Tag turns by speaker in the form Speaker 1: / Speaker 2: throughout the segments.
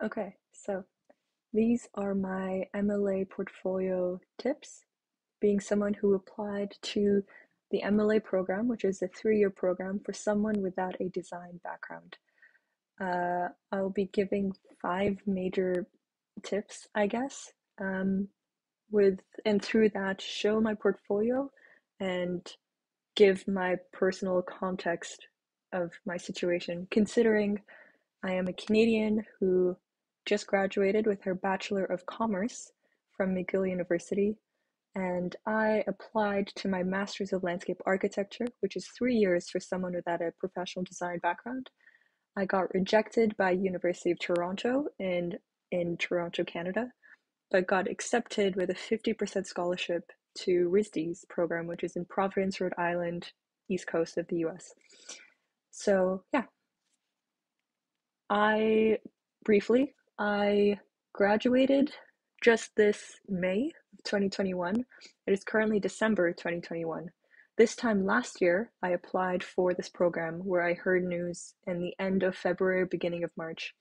Speaker 1: Okay, so these are my MLA portfolio tips. Being someone who applied to the MLA program, which is a three year program for someone without a design background. Uh, I'll be giving five major tips, I guess, um, with and through that show my portfolio and give my personal context of my situation, considering I am a Canadian who just graduated with her Bachelor of Commerce from McGill University, and I applied to my Master's of Landscape Architecture, which is three years for someone without a professional design background. I got rejected by University of Toronto in in Toronto, Canada, but got accepted with a 50% scholarship to RISD's program, which is in Providence, Rhode Island, east coast of the US. So, yeah. I briefly, I graduated just this May of 2021. It is currently December 2021. This time last year, I applied for this program where I heard news in the end of February, beginning of March.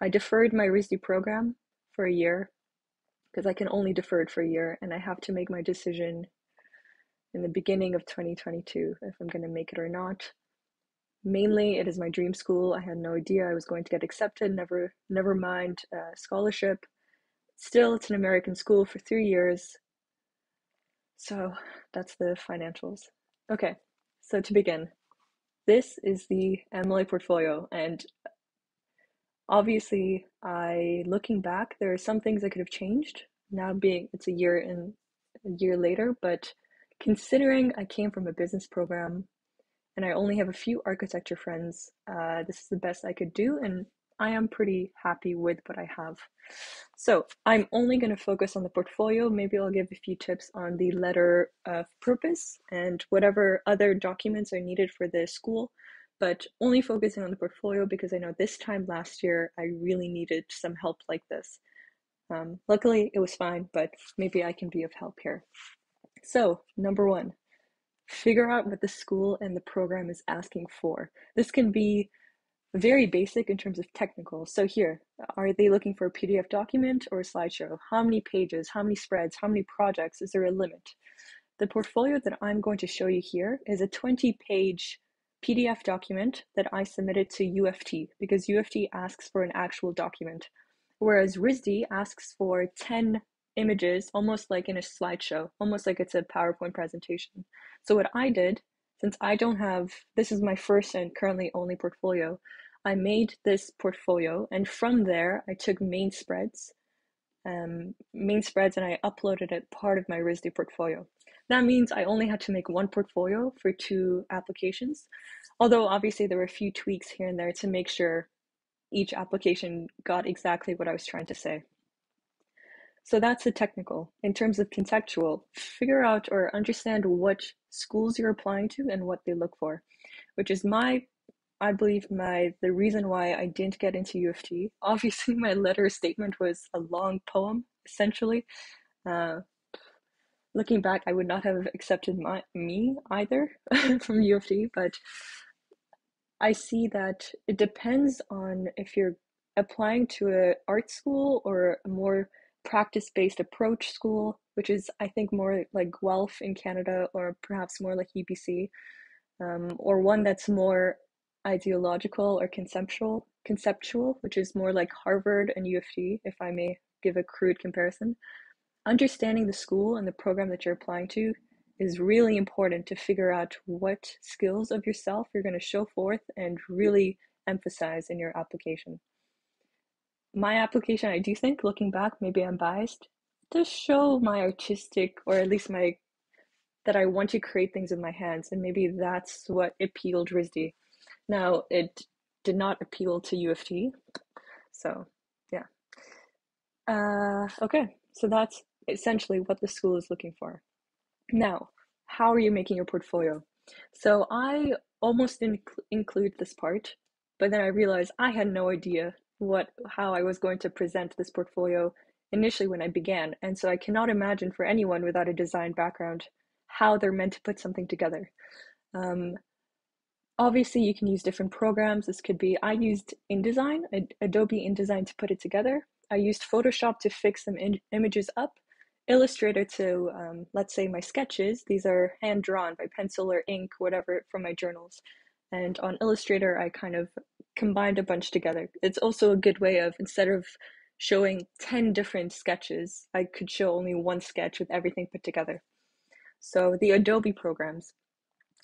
Speaker 1: I deferred my RISD program for a year because I can only defer it for a year and I have to make my decision in the beginning of 2022 if I'm going to make it or not. Mainly, it is my dream school. I had no idea I was going to get accepted. Never, never mind uh, scholarship. Still, it's an American school for three years. So that's the financials. Okay, so to begin, this is the MLA portfolio, and obviously, I looking back, there are some things I could have changed. Now being it's a year and a year later, but considering I came from a business program and I only have a few architecture friends, uh, this is the best I could do, and I am pretty happy with what I have. So I'm only going to focus on the portfolio. Maybe I'll give a few tips on the letter of purpose and whatever other documents are needed for the school, but only focusing on the portfolio because I know this time last year I really needed some help like this. Um, luckily, it was fine, but maybe I can be of help here. So, number one, figure out what the school and the program is asking for. This can be very basic in terms of technical. So here, are they looking for a PDF document or a slideshow? How many pages, how many spreads, how many projects? Is there a limit? The portfolio that I'm going to show you here is a 20 page PDF document that I submitted to U of T because U of T asks for an actual document, whereas RISD asks for 10 images, almost like in a slideshow, almost like it's a PowerPoint presentation. So what I did since I don't have, this is my first and currently only portfolio, I made this portfolio and from there I took main spreads, um, main spreads and I uploaded it part of my RISD portfolio. That means I only had to make one portfolio for two applications, although obviously there were a few tweaks here and there to make sure each application got exactly what I was trying to say. So that's the technical. In terms of conceptual, figure out or understand what schools you're applying to and what they look for, which is my, I believe my the reason why I didn't get into U of T. Obviously, my letter statement was a long poem, essentially. Uh, looking back, I would not have accepted my me either from U of T, but I see that it depends on if you're applying to a art school or a more practice-based approach school, which is I think more like Guelph in Canada or perhaps more like UBC, um, or one that's more ideological or conceptual, conceptual, which is more like Harvard and U of U of T, if I may give a crude comparison. Understanding the school and the program that you're applying to is really important to figure out what skills of yourself you're going to show forth and really emphasize in your application my application, I do think, looking back, maybe I'm biased, to show my artistic, or at least my, that I want to create things with my hands, and maybe that's what appealed RISD. Now, it did not appeal to U of T, so yeah. Uh, okay, so that's essentially what the school is looking for. Now, how are you making your portfolio? So I almost didn't include this part, but then I realized I had no idea what how I was going to present this portfolio initially when I began, and so I cannot imagine for anyone without a design background how they're meant to put something together. Um, obviously you can use different programs. This could be, I used InDesign, Adobe InDesign to put it together. I used Photoshop to fix some images up, Illustrator to, um, let's say my sketches. These are hand drawn by pencil or ink, whatever, from my journals. And on Illustrator, I kind of combined a bunch together. It's also a good way of, instead of showing 10 different sketches, I could show only one sketch with everything put together. So the Adobe programs,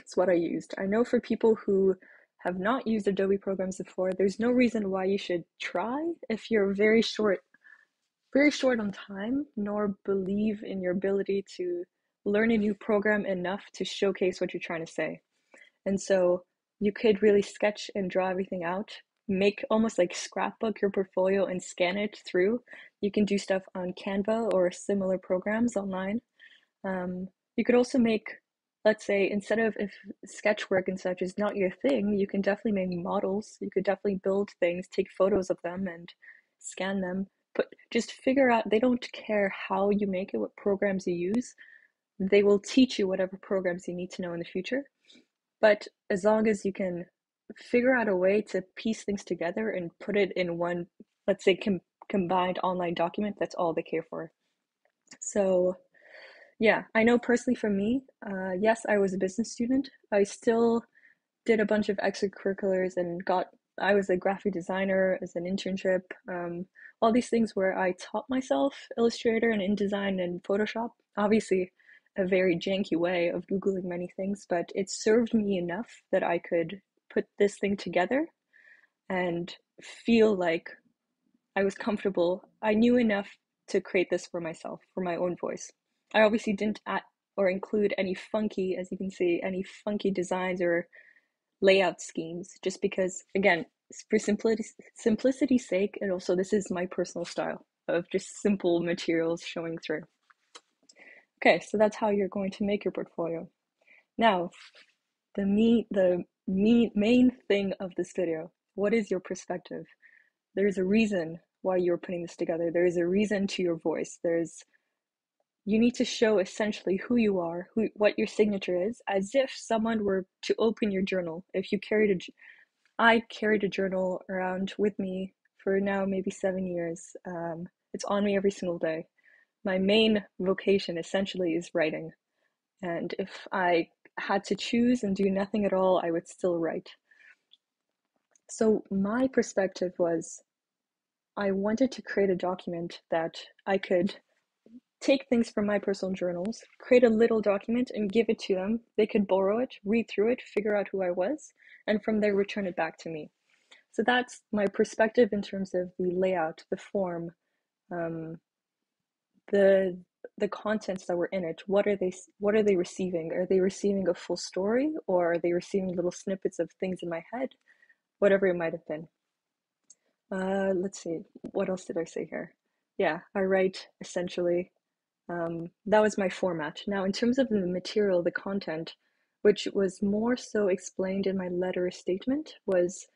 Speaker 1: it's what I used. I know for people who have not used Adobe programs before, there's no reason why you should try if you're very short, very short on time, nor believe in your ability to learn a new program enough to showcase what you're trying to say. And so you could really sketch and draw everything out, make almost like scrapbook your portfolio and scan it through. You can do stuff on Canva or similar programs online. Um, you could also make let's say instead of if sketchwork and such is not your thing, you can definitely make models. You could definitely build things, take photos of them and scan them. But just figure out they don't care how you make it, what programs you use. They will teach you whatever programs you need to know in the future. But as long as you can figure out a way to piece things together and put it in one, let's say, com- combined online document, that's all they care for. So yeah, I know personally for me, uh, yes, I was a business student. I still did a bunch of extracurriculars and got, I was a graphic designer as an internship. Um, all these things where I taught myself Illustrator and InDesign and Photoshop. Obviously, a very janky way of Googling many things, but it served me enough that I could put this thing together and feel like I was comfortable. I knew enough to create this for myself, for my own voice. I obviously didn't add or include any funky, as you can see, any funky designs or layout schemes, just because, again, for simplicity, simplicity's sake, and also this is my personal style of just simple materials showing through. Okay, so that's how you're going to make your portfolio. Now, the me the me, main thing of this video, what is your perspective? There's a reason why you're putting this together. There is a reason to your voice. There's you need to show essentially who you are, who what your signature is, as if someone were to open your journal. If you carried a, I carried a journal around with me for now maybe seven years. Um, it's on me every single day. My main vocation essentially is writing, and if I had to choose and do nothing at all, I would still write. So my perspective was, I wanted to create a document that I could take things from my personal journals, create a little document, and give it to them. They could borrow it, read through it, figure out who I was, and from there return it back to me. So that's my perspective in terms of the layout, the form, um, the the contents that were in it. What are they? What are they receiving? Are they receiving a full story, or are they receiving little snippets of things in my head? Whatever it might have been. Uh, let's see. What else did I say here? Yeah, I write essentially um, that was my format. Now, in terms of the material, the content, which was more so explained in my letter statement, was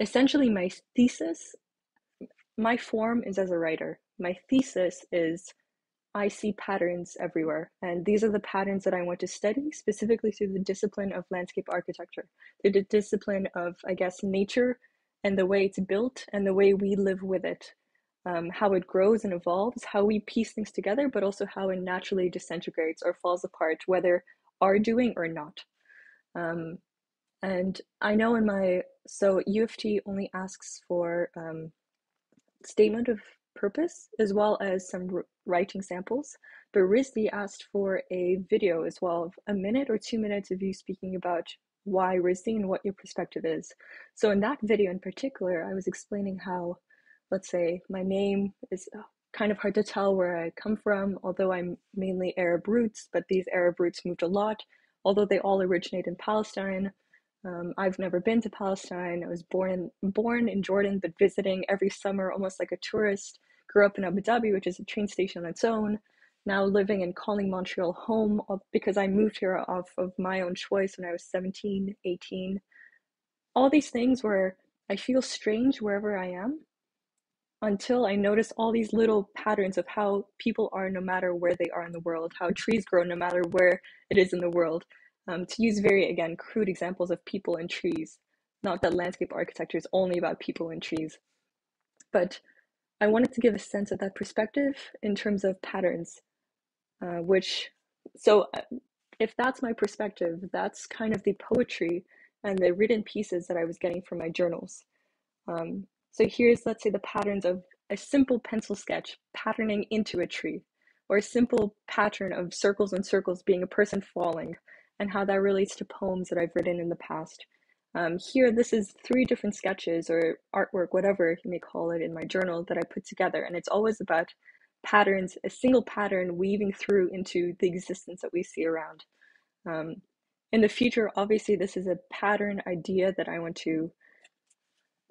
Speaker 1: essentially my thesis. My form is as a writer. My thesis is I see patterns everywhere, and these are the patterns that I want to study, specifically through the discipline of landscape architecture, through the discipline of, I guess, nature and the way it's built and the way we live with it um, how it grows and evolves, how we piece things together, but also how it naturally disintegrates or falls apart, whether our doing or not. Um, and I know in my so U of T only asks for um, statement of purpose as well as some writing samples, but RISD asked for a video as well, of a minute or two minutes of you speaking about why RISD and what your perspective is. So in that video in particular, I was explaining how let's say my name is uh, kind of hard to tell where I come from, although I'm mainly Arab roots, but these Arab roots moved a lot, although they all originate in Palestine. Um, I've never been to Palestine. I was born in, born in Jordan, but visiting every summer almost like a tourist. Grew up in Abu Dhabi, which is a train station on its own. Now living and calling Montreal home because I moved here off of my own choice when I was 17, 18. All these things where I feel strange wherever I am, until I notice all these little patterns of how people are no matter where they are in the world, how trees grow no matter where it is in the world, Um, to use very, again, crude examples of people and trees, not that landscape architecture is only about people and trees. But I wanted to give a sense of that perspective in terms of patterns, uh, which, so uh, if that's my perspective, that's kind of the poetry and the written pieces that I was getting from my journals. Um, so here's, let's say, the patterns of a simple pencil sketch patterning into a tree, or a simple pattern of circles and circles being a person falling, and how that relates to poems that I've written in the past. Um, here, this is three different sketches or artwork, whatever you may call it, in my journal that I put together, and it's always about patterns, a single pattern weaving through into the existence that we see around. Um, in the future, obviously, this is a pattern idea that I want to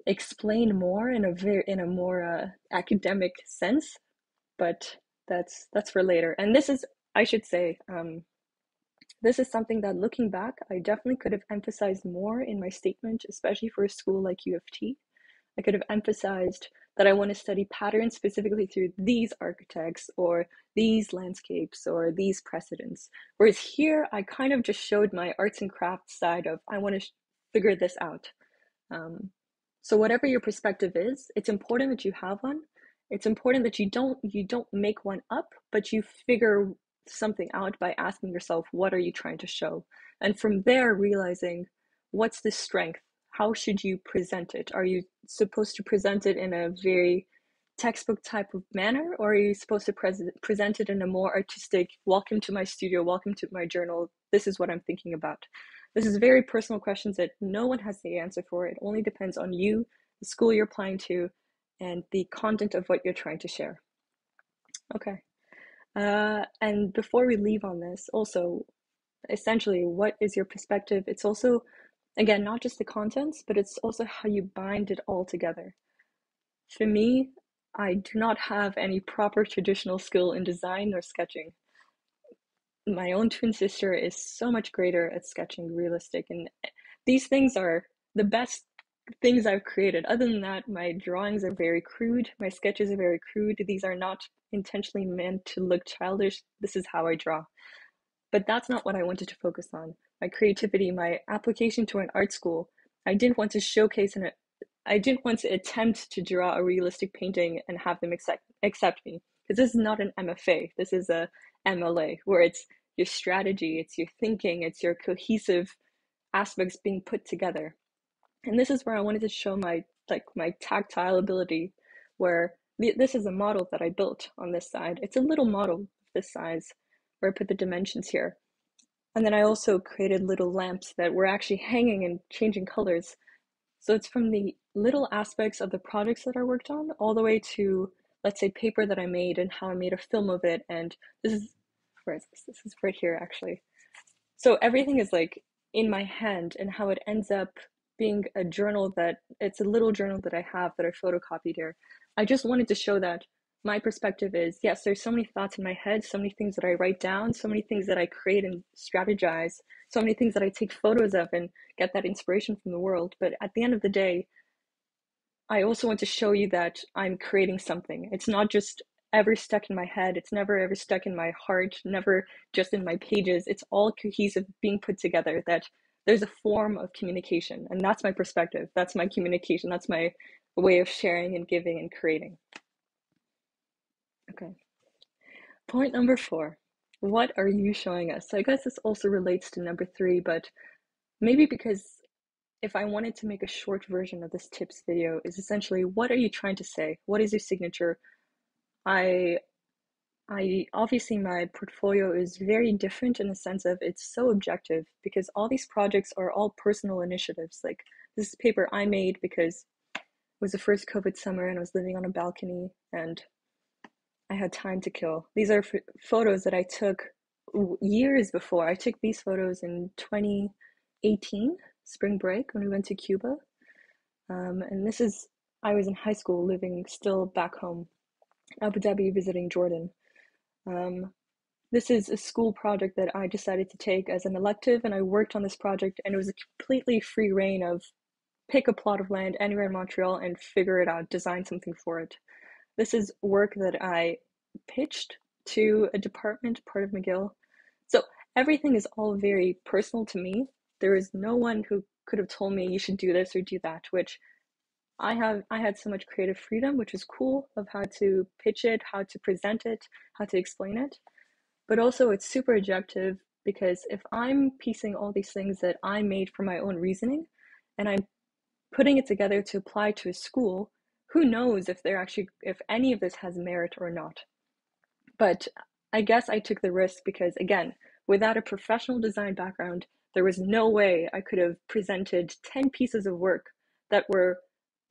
Speaker 1: explain more in a very in a more uh, academic sense, but that's that's for later. And this is, I should say, um, this is something that looking back, I definitely could have emphasized more in my statement, especially for a school like U of T. I could have emphasized that I want to study patterns specifically through these architects or these landscapes or these precedents. Whereas here, I kind of just showed my arts and crafts side of I want to figure this out. Um, so whatever your perspective is, it's important that you have one. It's important that you don't you don't make one up, but you figure something out by asking yourself, what are you trying to show? And from there, realizing what's the strength how should you present it? Are you supposed to present it in a very textbook type of manner, or are you supposed to pre- present it in a more artistic, welcome to my studio, welcome to my journal, this is what I'm thinking about? This is very personal questions that no one has the answer for. It only depends on you, the school you're applying to, and the content of what you're trying to share. Okay. Uh, and before we leave on this, also, essentially, what is your perspective? It's also Again, not just the contents, but it's also how you bind it all together. For me, I do not have any proper traditional skill in design or sketching. My own twin sister is so much greater at sketching realistic, and these things are the best things I've created. Other than that, my drawings are very crude, my sketches are very crude. These are not intentionally meant to look childish. This is how I draw. But that's not what I wanted to focus on my creativity, my application to an art school. I didn't want to showcase and I didn't want to attempt to draw a realistic painting and have them accept accept me because this is not an MFA. This is a MLA where it's your strategy, it's your thinking, it's your cohesive aspects being put together. And this is where I wanted to show my like my tactile ability where this is a model that I built on this side. It's a little model this size where I put the dimensions here. And then I also created little lamps that were actually hanging and changing colors. So it's from the little aspects of the projects that I worked on all the way to, let's say, paper that I made and how I made a film of it. And this is, where is this? This is right here, actually. So everything is like in my hand and how it ends up being a journal that it's a little journal that I have that I photocopied here. I just wanted to show that my perspective is yes, there's so many thoughts in my head, so many things that I write down, so many things that I create and strategize, so many things that I take photos of and get that inspiration from the world. But at the end of the day, I also want to show you that I'm creating something. It's not just ever stuck in my head, it's never ever stuck in my heart, never just in my pages. It's all cohesive, being put together, that there's a form of communication. And that's my perspective. That's my communication. That's my way of sharing and giving and creating. Okay. Point number four. What are you showing us? So I guess this also relates to number three, but maybe because if I wanted to make a short version of this tips video is essentially what are you trying to say? What is your signature? I I obviously my portfolio is very different in the sense of it's so objective because all these projects are all personal initiatives. Like this is paper I made because it was the first COVID summer and I was living on a balcony and I had time to kill. These are photos that I took years before. I took these photos in 2018, spring break, when we went to Cuba. Um, and this is, I was in high school living still back home, Abu Dhabi, visiting Jordan. Um, this is a school project that I decided to take as an elective, and I worked on this project, and it was a completely free rein of pick a plot of land anywhere in Montreal and figure it out, design something for it. This is work that I pitched to a department, part of McGill. So everything is all very personal to me. There is no one who could have told me you should do this or do that, which I have I had so much creative freedom, which is cool of how to pitch it, how to present it, how to explain it. But also it's super objective because if I'm piecing all these things that I made for my own reasoning and I'm putting it together to apply to a school, who knows if they're actually if any of this has merit or not. But I guess I took the risk because again, without a professional design background, there was no way I could have presented 10 pieces of work that were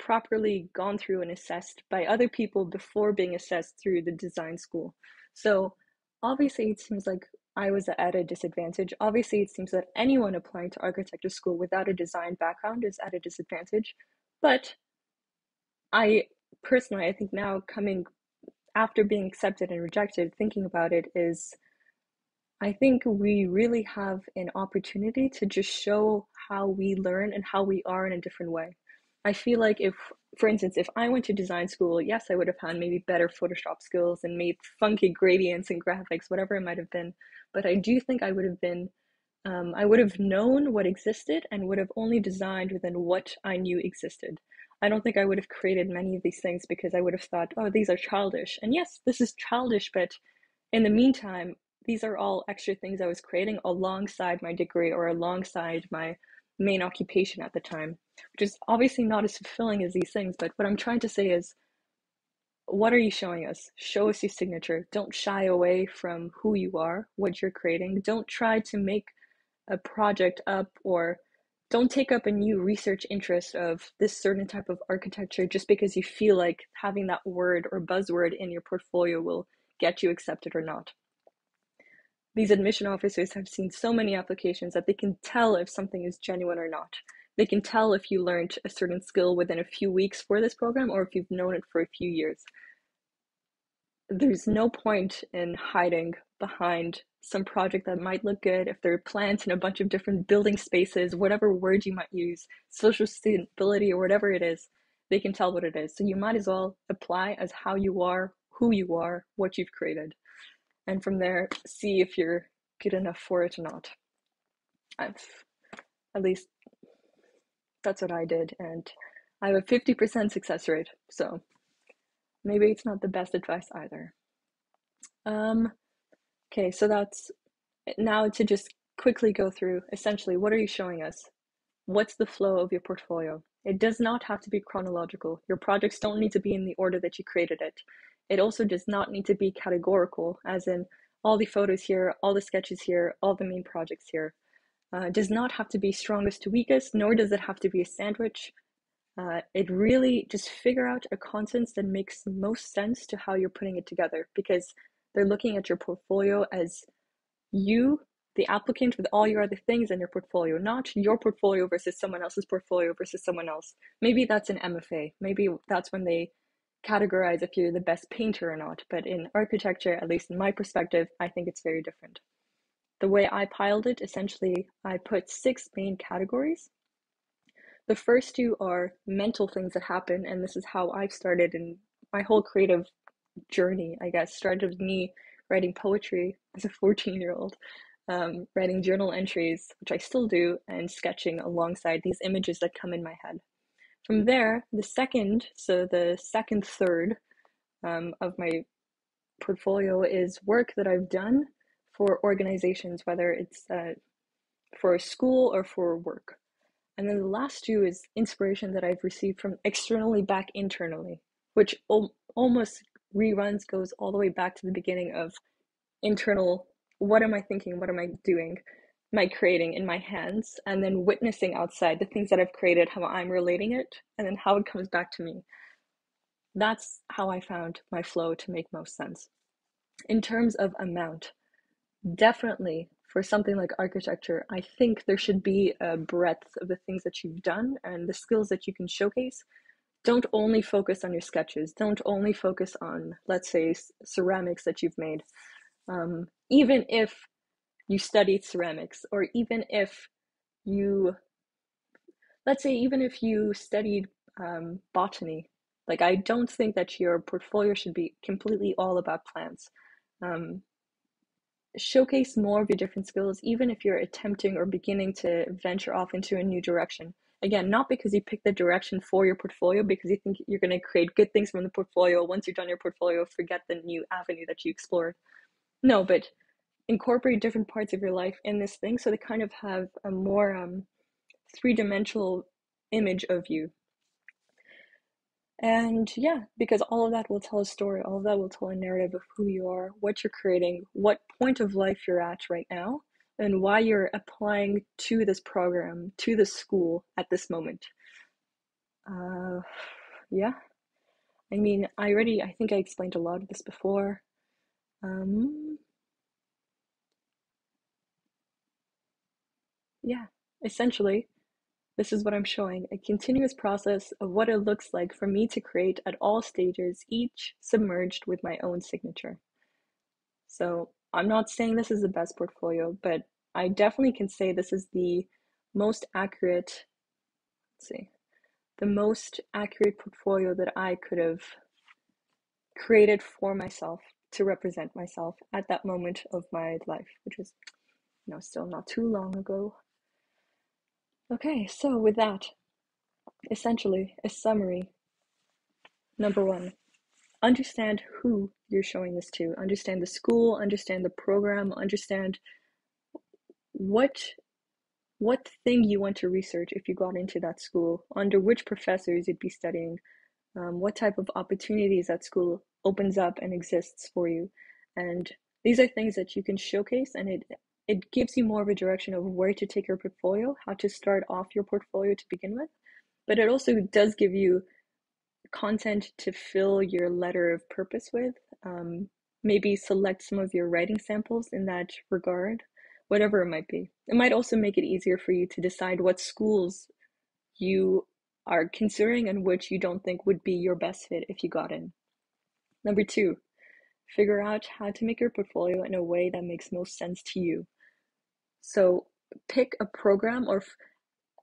Speaker 1: properly gone through and assessed by other people before being assessed through the design school. So obviously it seems like I was at a disadvantage. Obviously, it seems that anyone applying to architecture school without a design background is at a disadvantage. But I personally, I think now coming after being accepted and rejected, thinking about it is I think we really have an opportunity to just show how we learn and how we are in a different way. I feel like if, for instance, if I went to design school, yes, I would have had maybe better Photoshop skills and made funky gradients and graphics, whatever it might have been. But I do think I would have been, um, I would have known what existed and would have only designed within what I knew existed. I don't think I would have created many of these things because I would have thought, oh, these are childish. And yes, this is childish, but in the meantime, these are all extra things I was creating alongside my degree or alongside my main occupation at the time, which is obviously not as fulfilling as these things. But what I'm trying to say is, what are you showing us? Show us your signature. Don't shy away from who you are, what you're creating. Don't try to make a project up or don't take up a new research interest of this certain type of architecture just because you feel like having that word or buzzword in your portfolio will get you accepted or not these admission officers have seen so many applications that they can tell if something is genuine or not. They can tell if you learned a certain skill within a few weeks for this program or if you've known it for a few years. There's no point in hiding behind some project that might look good if there are plants in a bunch of different building spaces, whatever word you might use, social sustainability or whatever it is, they can tell what it is. So you might as well apply as how you are, who you are, what you've created and from there see if you're good enough for it or not. I've at least that's what I did, and I have a 50% success rate, so maybe it's not the best advice either. Um, okay, so that's now to just quickly go through essentially what are you showing us? What's the flow of your portfolio? It does not have to be chronological. Your projects don't need to be in the order that you created it. It also does not need to be categorical, as in all the photos here, all the sketches here, all the main projects here. Uh, does not have to be strongest to weakest, nor does it have to be a sandwich. Uh, it really just figure out a content that makes most sense to how you're putting it together because they're looking at your portfolio as you, the applicant, with all your other things in your portfolio, not your portfolio versus someone else's portfolio versus someone else. Maybe that's an MFA. Maybe that's when they categorize if you're the best painter or not, but in architecture, at least in my perspective, I think it's very different. The way I piled it, essentially, I put six main categories. The first two are mental things that happen, and this is how I've started in my whole creative journey, I guess, started with me writing poetry as a 14 year old, um, writing journal entries, which I still do, and sketching alongside these images that come in my head. From there, the second, so the second third um, of my portfolio is work that I've done for organizations, whether it's uh, for a school or for work. And then the last two is inspiration that I've received from externally back internally, which al- almost reruns, goes all the way back to the beginning of internal what am I thinking? What am I doing? my creating in my hands and then witnessing outside the things that I've created, how I'm relating it, and then how it comes back to me. That's how I found my flow to make most sense. In terms of amount, definitely for something like architecture, I think there should be a breadth of the things that you've done and the skills that you can showcase. Don't only focus on your sketches. Don't only focus on, let's say, ceramics that you've made. Um, even if you studied ceramics, or even if you, let's say, even if you studied um, botany, like I don't think that your portfolio should be completely all about plants. Um, showcase more of your different skills, even if you're attempting or beginning to venture off into a new direction. Again, not because you picked the direction for your portfolio, because you think you're going to create good things from the portfolio. Once you've done your portfolio, forget the new avenue that you explored. No, but incorporate different parts of your life in this thing so they kind of have a more um, three dimensional image of you and yeah, because all of that will tell a story, all of that will tell a narrative of who you are, what you're creating, what point of life you're at right now, and why you're applying to this program, to this school at this moment. Uh, yeah. I mean, I already, I think I explained a lot of this before. Um, yeah, essentially, this is what I'm showing, a continuous process of what it looks like for me to create at all stages, each submerged with my own signature. So I'm not saying this is the best portfolio, but I definitely can say this is the most accurate, let's see, the most accurate portfolio that I could have created for myself to represent myself at that moment of my life, which is, you know, still not too long ago. Okay, so with that, essentially, a summary. Number one, understand who you're showing this to, understand the school, understand the program, understand what what thing you want to research if you got into that school, under which professors you'd be studying, um, what type of opportunities that school opens up and exists for you. And these are things that you can showcase and it it gives you more of a direction of where to take your portfolio, how to start off your portfolio to begin with. But it also does give you content to fill your letter of purpose with. Um, maybe select some of your writing samples in that regard, whatever it might be. It might also make it easier for you to decide what schools you are considering and which you don't think would be your best fit if you got in. Number two, figure out how to make your portfolio in a way that makes most sense to you. So pick a program or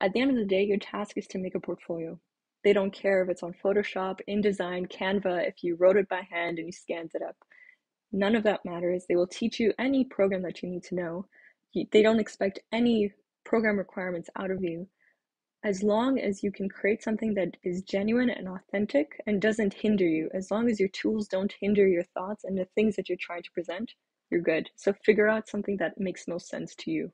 Speaker 1: at the end of the day, your task is to make a portfolio. They don't care if it's on Photoshop, InDesign, Canva, if you wrote it by hand and you scanned it up. None of that matters. They will teach you any program that you need to know. They don't expect any program requirements out of you. As long as you can create something that is genuine and authentic and doesn't hinder you, as long as your tools don't hinder your thoughts and the things that you're trying to present, you're good. So figure out something that makes most sense to you.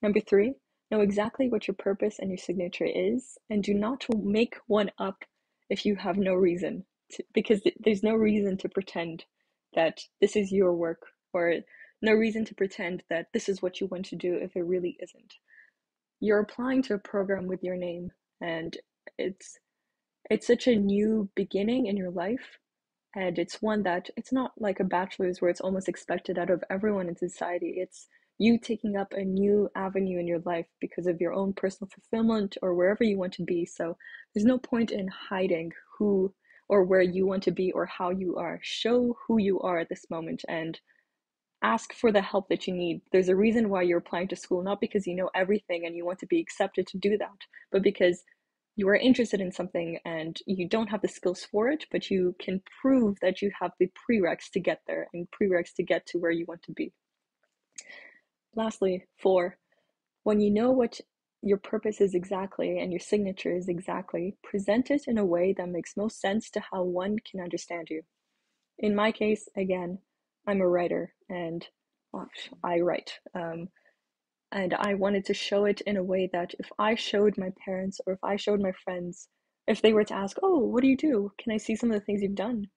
Speaker 1: Number three, know exactly what your purpose and your signature is, and do not make one up if you have no reason, to, because there's no reason to pretend that this is your work, or no reason to pretend that this is what you want to do if it really isn't. You're applying to a program with your name, and it's it's such a new beginning in your life and it's one that it's not like a bachelor's where it's almost expected out of everyone in society. It's you taking up a new avenue in your life because of your own personal fulfillment or wherever you want to be. So there's no point in hiding who or where you want to be or how you are. Show who you are at this moment and ask for the help that you need there's a reason why you're applying to school not because you know everything and you want to be accepted to do that but because you are interested in something and you don't have the skills for it, but you can prove that you have the prereqs to get there and prereqs to get to where you want to be. Lastly, four, when you know what your purpose is exactly and your signature is exactly, present it in a way that makes most sense to how one can understand you. In my case, again, I'm a writer and I write. Um, and I wanted to show it in a way that if I showed my parents or if I showed my friends, if they were to ask, Oh, what do you do? Can I see some of the things you've done?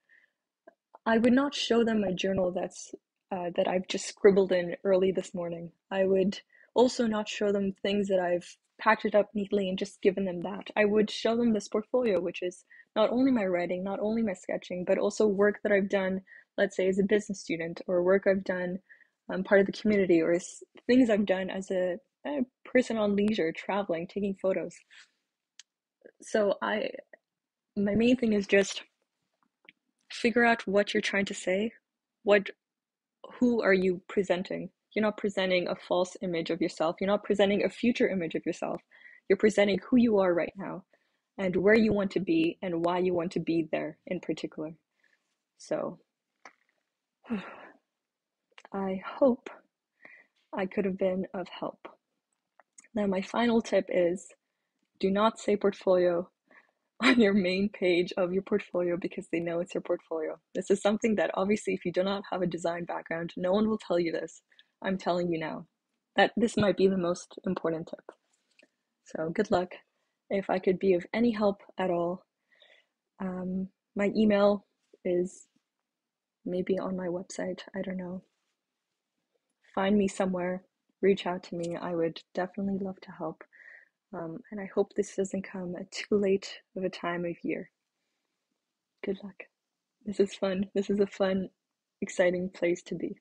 Speaker 1: I would not show them my journal that's uh, that I've just scribbled in early this morning. I would also not show them things that I've packed it up neatly and just given them that. I would show them this portfolio, which is not only my writing, not only my sketching, but also work that I've done, let's say, as a business student, or work I've done um, part of the community or things I've done as a, a person on leisure, traveling, taking photos. So I, my main thing is just figure out what you're trying to say. What, who are you presenting? You're not presenting a false image of yourself. You're not presenting a future image of yourself. You're presenting who you are right now and where you want to be and why you want to be there in particular. So I hope I could have been of help. Now, my final tip is do not say portfolio on your main page of your portfolio because they know it's your portfolio. This is something that obviously, if you do not have a design background, no one will tell you this. I'm telling you now that this might be the most important tip. So, good luck. If I could be of any help at all, um, my email is maybe on my website. I don't know. Find me somewhere, reach out to me. I would definitely love to help. Um, and I hope this doesn't come at too late of a time of year. Good luck. This is fun. This is a fun, exciting place to be.